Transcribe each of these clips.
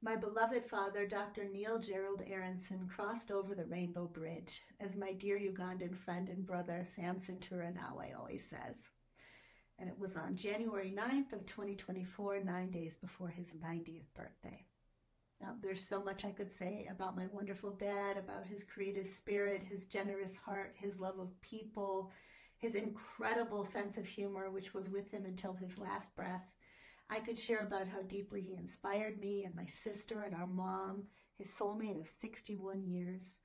My beloved father, Dr. Neil Gerald Aronson, crossed over the Rainbow Bridge, as my dear Ugandan friend and brother Samson Nawe always says. And it was on January 9th of 2024, nine days before his 90th birthday. Now, there's so much I could say about my wonderful dad, about his creative spirit, his generous heart, his love of people, his incredible sense of humor, which was with him until his last breath. I could share about how deeply he inspired me and my sister and our mom, his soulmate of 61 years,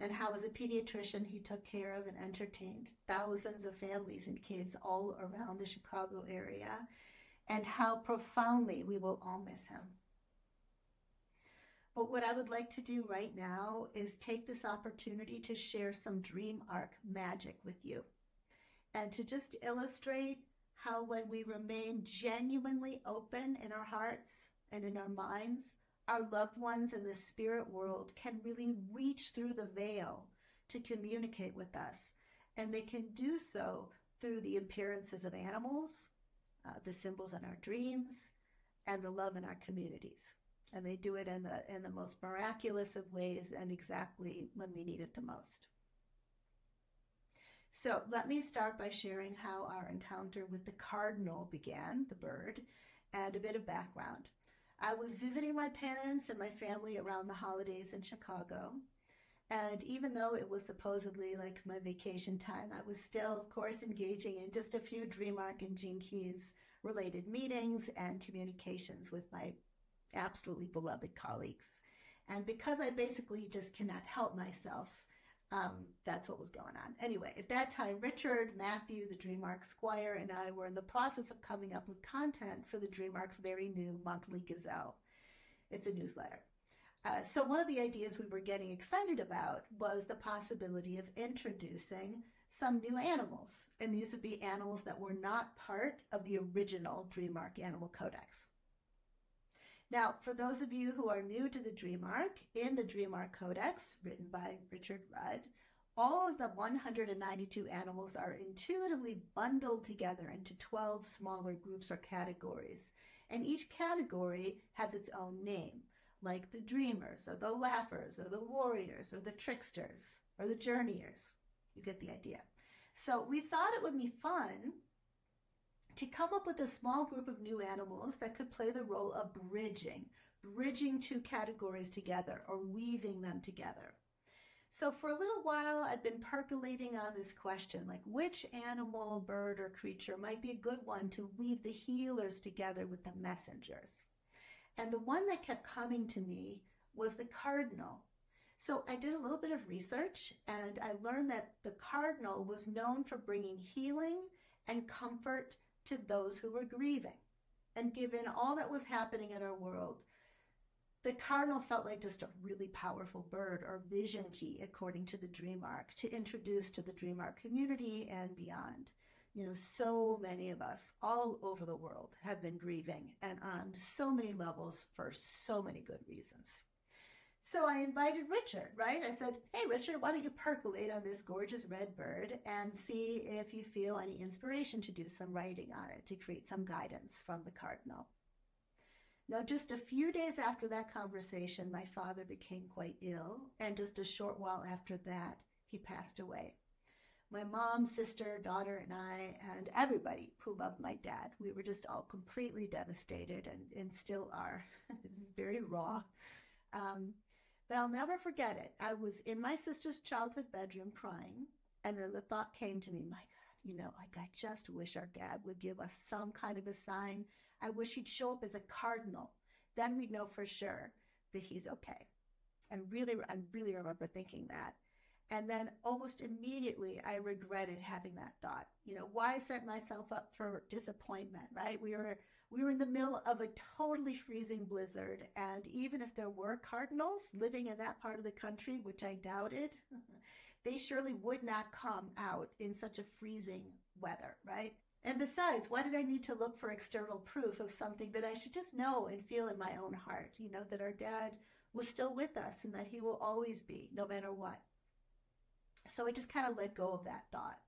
and how as a pediatrician he took care of and entertained thousands of families and kids all around the Chicago area, and how profoundly we will all miss him. But what I would like to do right now is take this opportunity to share some dream arc magic with you and to just illustrate how when we remain genuinely open in our hearts and in our minds, our loved ones in the spirit world can really reach through the veil to communicate with us. And they can do so through the appearances of animals, uh, the symbols in our dreams, and the love in our communities. And they do it in the, in the most miraculous of ways and exactly when we need it the most. So let me start by sharing how our encounter with the cardinal began, the bird, and a bit of background. I was visiting my parents and my family around the holidays in Chicago. And even though it was supposedly like my vacation time, I was still, of course, engaging in just a few DreamArc and Gene Keys related meetings and communications with my absolutely beloved colleagues. And because I basically just cannot help myself, um, that's what was going on. Anyway, at that time, Richard, Matthew, the DreamArc Squire, and I were in the process of coming up with content for the DreamArc's very new monthly Gazelle. It's a newsletter. Uh, so one of the ideas we were getting excited about was the possibility of introducing some new animals. And these would be animals that were not part of the original DreamArc Animal Codex. Now, for those of you who are new to the DreamArc, in the DreamArc Codex, written by Richard Rudd, all of the 192 animals are intuitively bundled together into 12 smaller groups or categories. And each category has its own name, like the dreamers, or the laughers, or the warriors, or the tricksters, or the journeyers. You get the idea. So we thought it would be fun to come up with a small group of new animals that could play the role of bridging, bridging two categories together or weaving them together. So for a little while, I've been percolating on this question, like which animal, bird, or creature might be a good one to weave the healers together with the messengers. And the one that kept coming to me was the cardinal. So I did a little bit of research and I learned that the cardinal was known for bringing healing and comfort to those who were grieving. And given all that was happening in our world, the cardinal felt like just a really powerful bird or vision key, according to the DreamArc, to introduce to the DreamArc community and beyond. You know, so many of us all over the world have been grieving and on so many levels for so many good reasons. So I invited Richard, right? I said, hey, Richard, why don't you percolate on this gorgeous red bird and see if you feel any inspiration to do some writing on it to create some guidance from the cardinal. Now, just a few days after that conversation, my father became quite ill, and just a short while after that, he passed away. My mom, sister, daughter, and I, and everybody who loved my dad, we were just all completely devastated and, and still are. it's very raw. Um, but I'll never forget it. I was in my sister's childhood bedroom crying, and then the thought came to me, my God, you know, like I just wish our dad would give us some kind of a sign. I wish he'd show up as a cardinal. Then we'd know for sure that he's okay. And really, I really remember thinking that. And then almost immediately, I regretted having that thought. You know, why set myself up for disappointment, right? We were we were in the middle of a totally freezing blizzard, and even if there were cardinals living in that part of the country, which I doubted, they surely would not come out in such a freezing weather, right? And besides, why did I need to look for external proof of something that I should just know and feel in my own heart? You know, that our dad was still with us and that he will always be, no matter what. So I just kind of let go of that thought.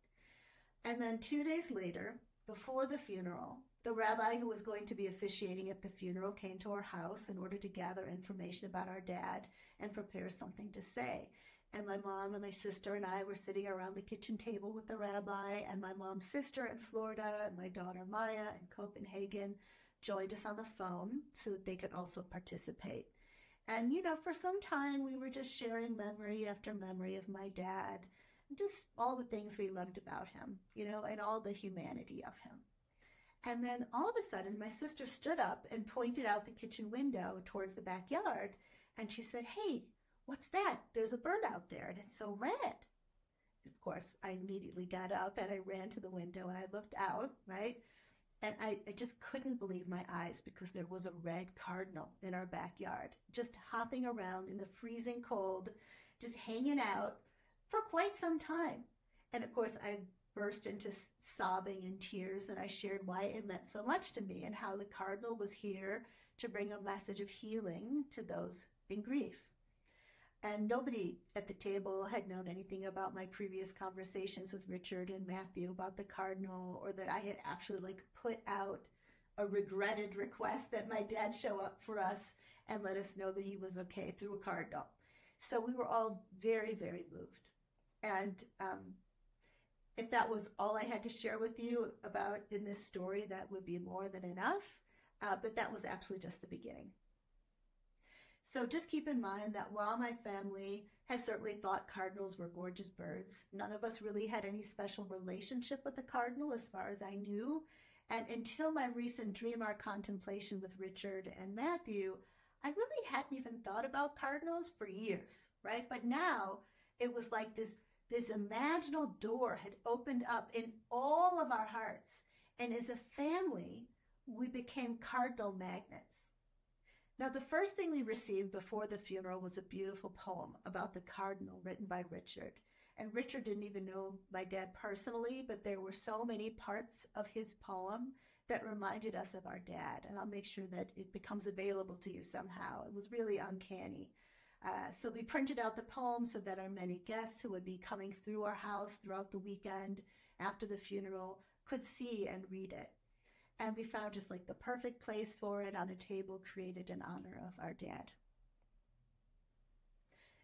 And then two days later, before the funeral, The rabbi who was going to be officiating at the funeral came to our house in order to gather information about our dad and prepare something to say. And my mom and my sister and I were sitting around the kitchen table with the rabbi, and my mom's sister in Florida and my daughter Maya in Copenhagen joined us on the phone so that they could also participate. And, you know, for some time we were just sharing memory after memory of my dad, just all the things we loved about him, you know, and all the humanity of him. And then all of a sudden, my sister stood up and pointed out the kitchen window towards the backyard. And she said, Hey, what's that? There's a bird out there and it's so red. Of course, I immediately got up and I ran to the window and I looked out, right? And I, I, just couldn't believe my eyes because there was a red cardinal in our backyard, just hopping around in the freezing cold, just hanging out for quite some time. And of course, I burst into sobbing and tears and I shared why it meant so much to me and how the cardinal was here to bring a message of healing to those in grief. And nobody at the table had known anything about my previous conversations with Richard and Matthew about the cardinal or that I had actually like put out a regretted request that my dad show up for us and let us know that he was okay through a cardinal. So we were all very, very moved. And um, if that was all I had to share with you about in this story, that would be more than enough. Uh, but that was actually just the beginning. So just keep in mind that while my family has certainly thought cardinals were gorgeous birds, none of us really had any special relationship with the cardinal as far as I knew. And until my recent dream arc contemplation with Richard and Matthew, I really hadn't even thought about cardinals for years, right? But now it was like this this imaginal door had opened up in all of our hearts. And as a family, we became cardinal magnets. Now, the first thing we received before the funeral was a beautiful poem about the cardinal written by Richard. And Richard didn't even know my dad personally, but there were so many parts of his poem that reminded us of our dad. And I'll make sure that it becomes available to you somehow. It was really uncanny. Uh, so we printed out the poem so that our many guests who would be coming through our house throughout the weekend after the funeral could see and read it. And we found just like the perfect place for it on a table created in honor of our dad.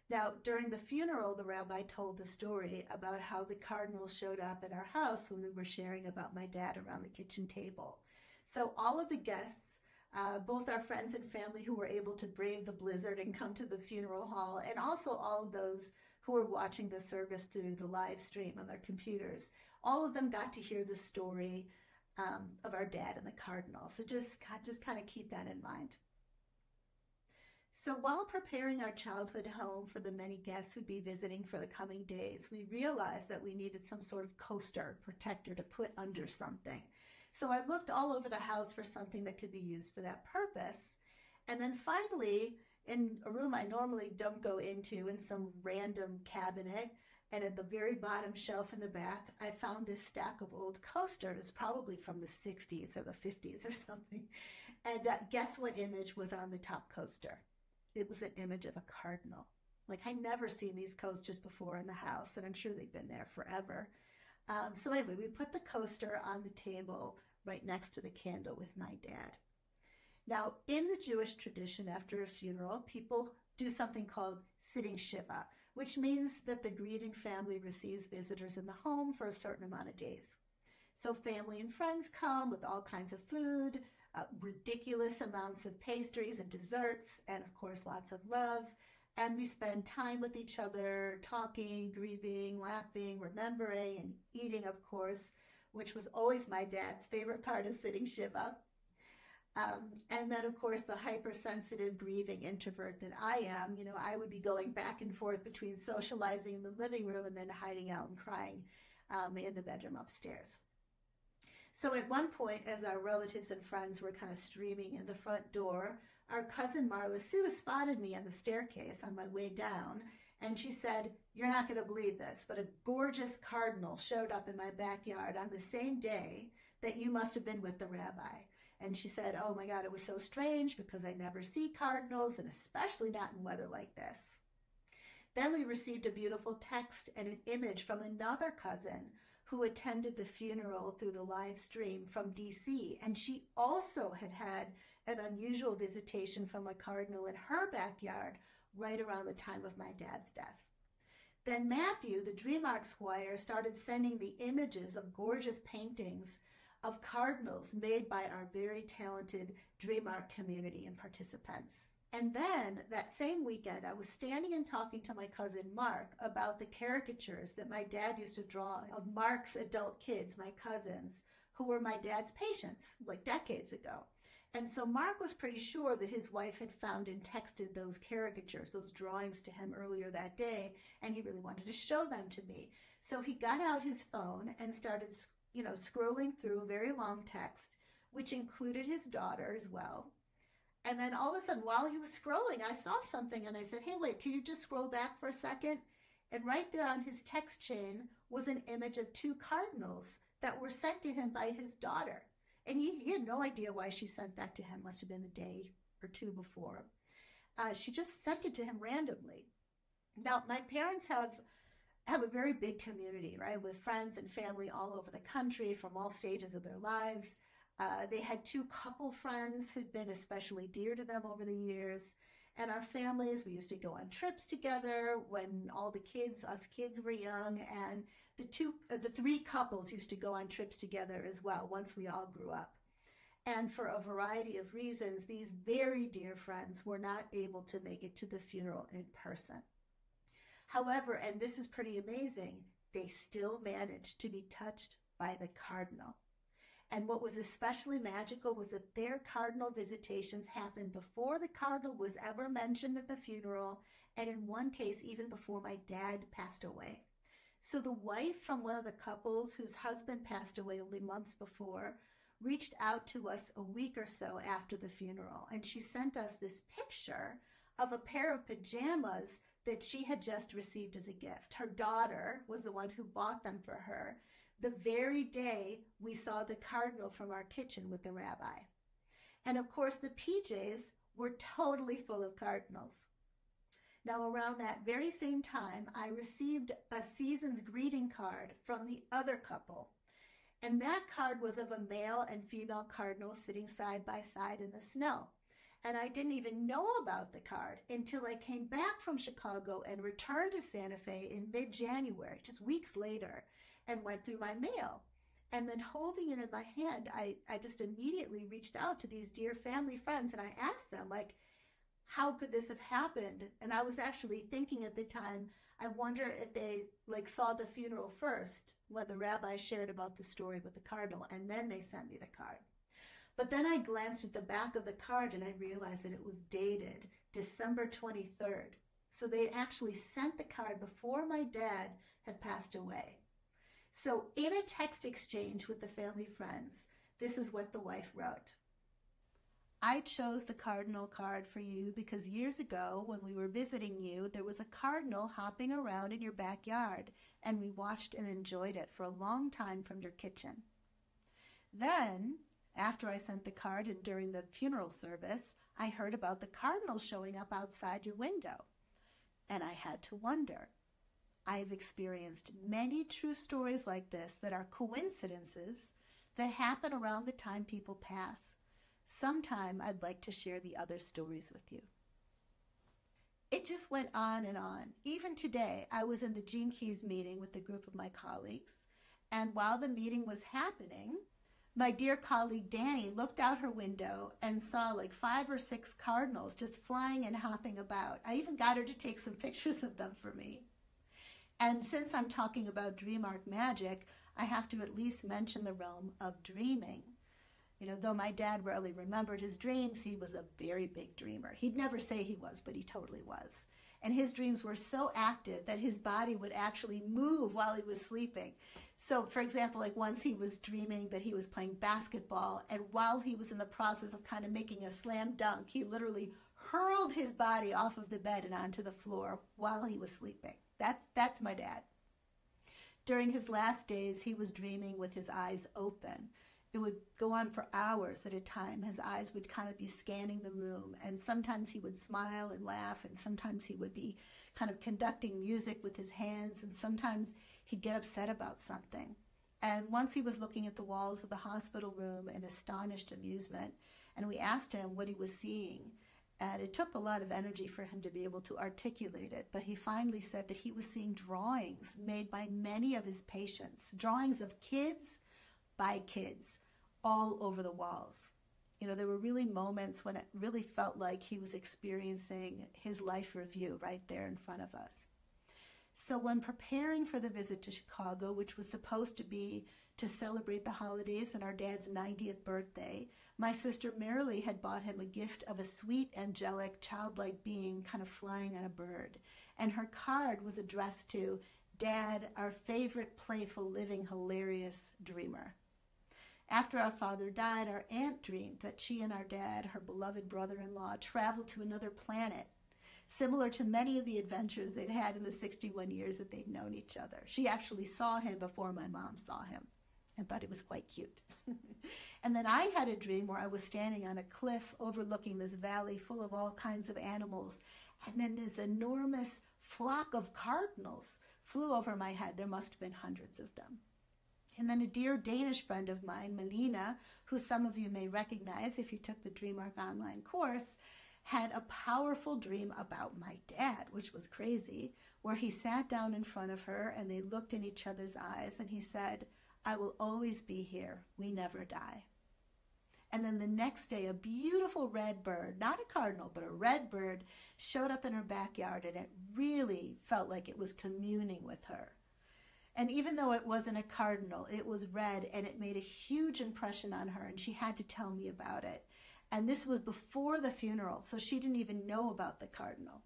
Now, during the funeral, the rabbi told the story about how the cardinal showed up at our house when we were sharing about my dad around the kitchen table. So all of the guests uh, both our friends and family who were able to brave the blizzard and come to the funeral hall, and also all of those who were watching the service through the live stream on their computers. All of them got to hear the story um, of our dad and the cardinal. So just, just kind of keep that in mind. So while preparing our childhood home for the many guests who'd be visiting for the coming days, we realized that we needed some sort of coaster protector to put under something. So I looked all over the house for something that could be used for that purpose. And then finally, in a room I normally don't go into, in some random cabinet, and at the very bottom shelf in the back, I found this stack of old coasters, probably from the 60s or the 50s or something. And uh, guess what image was on the top coaster? It was an image of a cardinal. Like, I never seen these coasters before in the house, and I'm sure they've been there forever. Um, so anyway, we put the coaster on the table right next to the candle with my dad. Now, in the Jewish tradition, after a funeral, people do something called sitting Shiva, which means that the grieving family receives visitors in the home for a certain amount of days. So family and friends come with all kinds of food, uh, ridiculous amounts of pastries and desserts, and of course, lots of love and we spend time with each other, talking, grieving, laughing, remembering, and eating, of course, which was always my dad's favorite part of sitting Shiva. Um, and then, of course, the hypersensitive, grieving introvert that I am, you know, I would be going back and forth between socializing in the living room and then hiding out and crying um, in the bedroom upstairs. So at one point, as our relatives and friends were kind of streaming in the front door, our cousin Marla Sue spotted me on the staircase on my way down, and she said, You're not going to believe this, but a gorgeous cardinal showed up in my backyard on the same day that you must have been with the rabbi. And she said, Oh my God, it was so strange because I never see cardinals, and especially not in weather like this. Then we received a beautiful text and an image from another cousin who attended the funeral through the live stream from DC. And she also had had an unusual visitation from a cardinal in her backyard right around the time of my dad's death. Then Matthew, the Dream Arc Squire, started sending me images of gorgeous paintings of cardinals made by our very talented Dream Arc community and participants. And then that same weekend, I was standing and talking to my cousin Mark about the caricatures that my dad used to draw of Mark's adult kids, my cousins, who were my dad's patients like decades ago. And so Mark was pretty sure that his wife had found and texted those caricatures, those drawings to him earlier that day, and he really wanted to show them to me. So he got out his phone and started, you know, scrolling through a very long text, which included his daughter as well. And then all of a sudden, while he was scrolling, I saw something and I said, Hey, wait, can you just scroll back for a second? And right there on his text chain was an image of two cardinals that were sent to him by his daughter. And he, he had no idea why she sent that to him. Must have been the day or two before. Uh, she just sent it to him randomly. Now, my parents have have a very big community, right, with friends and family all over the country from all stages of their lives. Uh, they had two couple friends who'd been especially dear to them over the years. And our families, we used to go on trips together when all the kids, us kids were young. And the two, uh, the three couples used to go on trips together as well once we all grew up. And for a variety of reasons, these very dear friends were not able to make it to the funeral in person. However, and this is pretty amazing, they still managed to be touched by the cardinal. And what was especially magical was that their cardinal visitations happened before the cardinal was ever mentioned at the funeral, and in one case, even before my dad passed away. So the wife from one of the couples whose husband passed away only months before reached out to us a week or so after the funeral, and she sent us this picture of a pair of pajamas that she had just received as a gift. Her daughter was the one who bought them for her the very day we saw the cardinal from our kitchen with the rabbi. And of course, the PJs were totally full of cardinals. Now, around that very same time, I received a season's greeting card from the other couple. And that card was of a male and female cardinal sitting side by side in the snow. And I didn't even know about the card until I came back from Chicago and returned to Santa Fe in mid January, just weeks later and went through my mail. And then holding it in my hand, I, I just immediately reached out to these dear family friends and I asked them, like, how could this have happened? And I was actually thinking at the time, I wonder if they like saw the funeral first, when the rabbi shared about the story with the cardinal, and then they sent me the card. But then I glanced at the back of the card and I realized that it was dated December 23rd. So they actually sent the card before my dad had passed away. So, in a text exchange with the family friends, this is what the wife wrote. I chose the cardinal card for you because years ago, when we were visiting you, there was a cardinal hopping around in your backyard, and we watched and enjoyed it for a long time from your kitchen. Then, after I sent the card and during the funeral service, I heard about the cardinal showing up outside your window. And I had to wonder I have experienced many true stories like this that are coincidences that happen around the time people pass. Sometime I'd like to share the other stories with you. It just went on and on. Even today, I was in the Gene Keys meeting with a group of my colleagues, and while the meeting was happening, my dear colleague Danny looked out her window and saw like five or six cardinals just flying and hopping about. I even got her to take some pictures of them for me. And since I'm talking about dream arc magic, I have to at least mention the realm of dreaming. You know, though my dad rarely remembered his dreams, he was a very big dreamer. He'd never say he was, but he totally was. And his dreams were so active that his body would actually move while he was sleeping. So, for example, like once he was dreaming that he was playing basketball, and while he was in the process of kind of making a slam dunk, he literally hurled his body off of the bed and onto the floor while he was sleeping. That's, that's my dad. During his last days, he was dreaming with his eyes open. It would go on for hours at a time. His eyes would kind of be scanning the room, and sometimes he would smile and laugh, and sometimes he would be kind of conducting music with his hands, and sometimes he'd get upset about something. And once he was looking at the walls of the hospital room in astonished amusement, and we asked him what he was seeing. And it took a lot of energy for him to be able to articulate it, but he finally said that he was seeing drawings made by many of his patients, drawings of kids by kids all over the walls. You know, there were really moments when it really felt like he was experiencing his life review right there in front of us. So, when preparing for the visit to Chicago, which was supposed to be to celebrate the holidays and our dad's 90th birthday, my sister Marilee had bought him a gift of a sweet, angelic, childlike being kind of flying on a bird. And her card was addressed to Dad, our favorite, playful, living, hilarious dreamer. After our father died, our aunt dreamed that she and our dad, her beloved brother in law, traveled to another planet, similar to many of the adventures they'd had in the 61 years that they'd known each other. She actually saw him before my mom saw him and thought he was quite cute. and then I had a dream where I was standing on a cliff overlooking this valley full of all kinds of animals. And then this enormous flock of cardinals flew over my head. There must have been hundreds of them. And then a dear Danish friend of mine, Melina, who some of you may recognize if you took the DreamArc online course, had a powerful dream about my dad, which was crazy, where he sat down in front of her and they looked in each other's eyes and he said, I will always be here. We never die. And then the next day, a beautiful red bird, not a cardinal, but a red bird, showed up in her backyard, and it really felt like it was communing with her. And even though it wasn't a cardinal, it was red, and it made a huge impression on her, and she had to tell me about it. And this was before the funeral, so she didn't even know about the cardinal.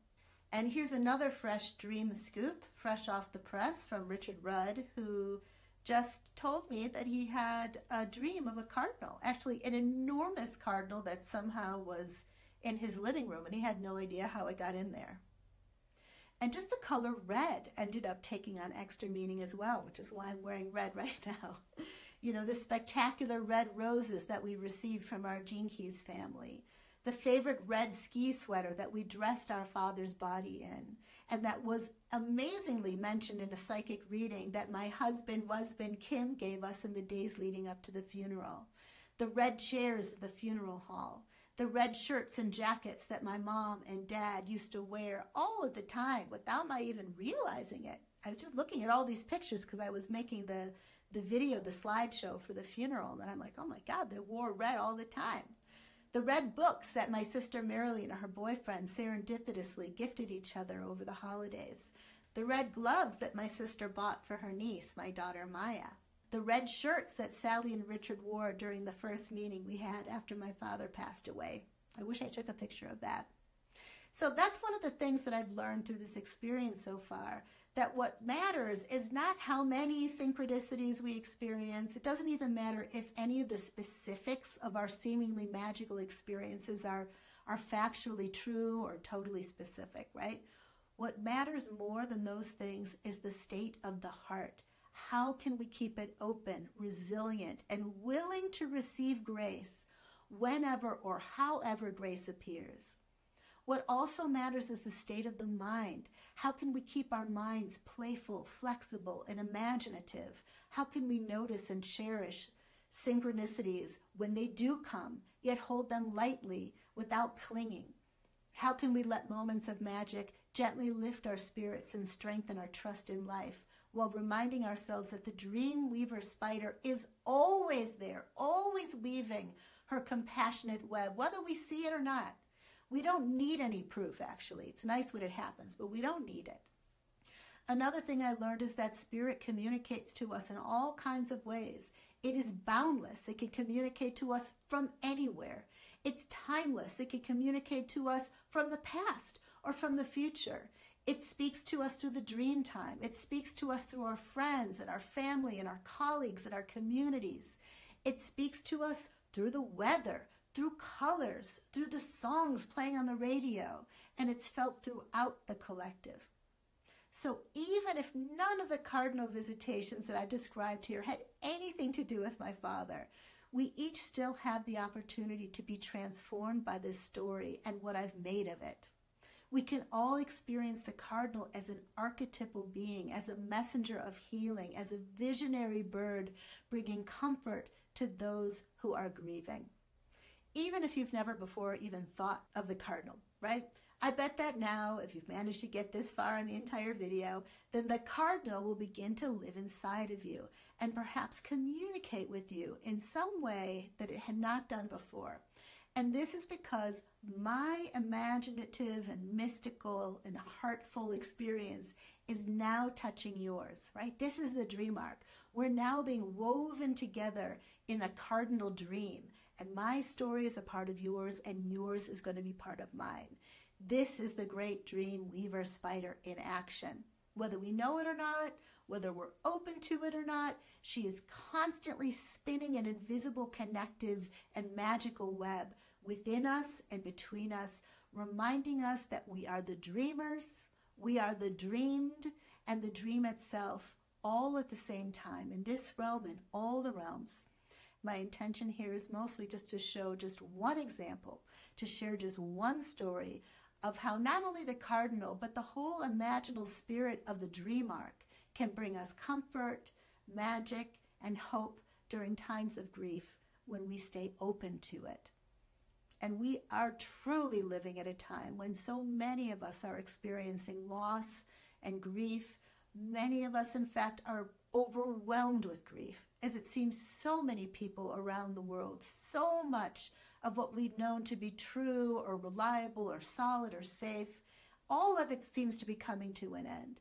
And here's another fresh dream scoop, fresh off the press from Richard Rudd, who just told me that he had a dream of a cardinal, actually an enormous cardinal that somehow was in his living room and he had no idea how it got in there. And just the color red ended up taking on extra meaning as well, which is why I'm wearing red right now. you know, the spectacular red roses that we received from our Gene Keys family, the favorite red ski sweater that we dressed our father's body in, and that was amazingly mentioned in a psychic reading that my husband, husband Kim gave us in the days leading up to the funeral. The red chairs at the funeral hall, the red shirts and jackets that my mom and dad used to wear all of the time without my even realizing it. I was just looking at all these pictures because I was making the the video, the slideshow for the funeral, and I'm like, oh my God, they wore red all the time. The red books that my sister Marilyn and her boyfriend serendipitously gifted each other over the holidays. The red gloves that my sister bought for her niece, my daughter Maya. The red shirts that Sally and Richard wore during the first meeting we had after my father passed away. I wish I took a picture of that. So that's one of the things that I've learned through this experience so far that what matters is not how many synchronicities we experience. It doesn't even matter if any of the specifics of our seemingly magical experiences are, are factually true or totally specific, right? What matters more than those things is the state of the heart. How can we keep it open, resilient, and willing to receive grace whenever or however grace appears? What also matters is the state of the mind. How can we keep our minds playful, flexible, and imaginative? How can we notice and cherish synchronicities when they do come, yet hold them lightly without clinging? How can we let moments of magic gently lift our spirits and strengthen our trust in life while reminding ourselves that the dream weaver spider is always there, always weaving her compassionate web, whether we see it or not? We don't need any proof, actually. It's nice when it happens, but we don't need it. Another thing I learned is that spirit communicates to us in all kinds of ways. It is boundless. It can communicate to us from anywhere. It's timeless. It can communicate to us from the past or from the future. It speaks to us through the dream time. It speaks to us through our friends and our family and our colleagues and our communities. It speaks to us through the weather, through colors, through the songs playing on the radio, and it's felt throughout the collective. So even if none of the cardinal visitations that I've described here had anything to do with my father, we each still have the opportunity to be transformed by this story and what I've made of it. We can all experience the cardinal as an archetypal being, as a messenger of healing, as a visionary bird bringing comfort to those who are grieving. Even if you've never before even thought of the cardinal, right? I bet that now, if you've managed to get this far in the entire video, then the cardinal will begin to live inside of you and perhaps communicate with you in some way that it had not done before. And this is because my imaginative and mystical and heartful experience is now touching yours, right? This is the dream arc. We're now being woven together in a cardinal dream. And my story is a part of yours, and yours is going to be part of mine. This is the great dream weaver spider in action. Whether we know it or not, whether we're open to it or not, she is constantly spinning an invisible, connective, and magical web within us and between us, reminding us that we are the dreamers, we are the dreamed, and the dream itself all at the same time in this realm and all the realms. My intention here is mostly just to show just one example, to share just one story of how not only the cardinal, but the whole imaginal spirit of the dream arc can bring us comfort, magic, and hope during times of grief when we stay open to it. And we are truly living at a time when so many of us are experiencing loss and grief. Many of us, in fact, are overwhelmed with grief, as it seems so many people around the world, so much of what we've known to be true or reliable or solid or safe, all of it seems to be coming to an end.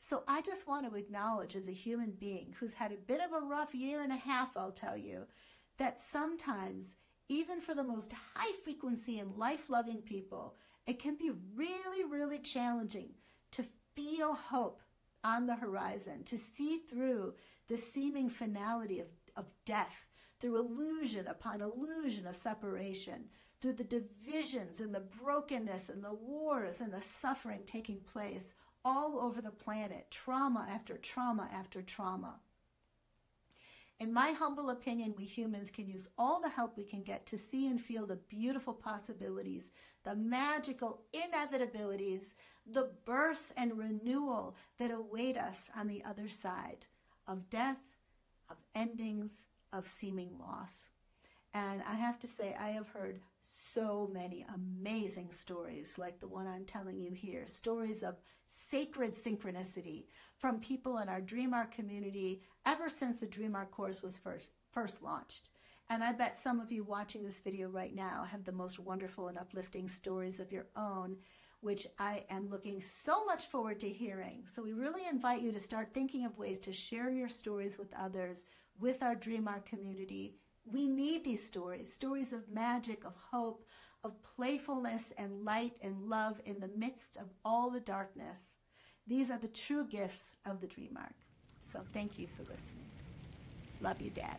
So I just want to acknowledge as a human being who's had a bit of a rough year and a half, I'll tell you, that sometimes, even for the most high frequency and life loving people, it can be really, really challenging to feel hope on the horizon, to see through the seeming finality of, of death through illusion upon illusion of separation, through the divisions and the brokenness and the wars and the suffering taking place all over the planet, trauma after trauma after trauma. In my humble opinion, we humans can use all the help we can get to see and feel the beautiful possibilities, the magical inevitabilities, the birth and renewal that await us on the other side of death, of endings, of seeming loss. And I have to say, I have heard so many amazing stories like the one I'm telling you here stories of sacred synchronicity from people in our Dream Arc community ever since the Dream Arc course was first, first launched. And I bet some of you watching this video right now have the most wonderful and uplifting stories of your own, which I am looking so much forward to hearing. So we really invite you to start thinking of ways to share your stories with others with our Dream Arc community. We need these stories, stories of magic, of hope, of playfulness and light and love in the midst of all the darkness. These are the true gifts of the Dream Arc. So thank you for listening. Love you, Dad.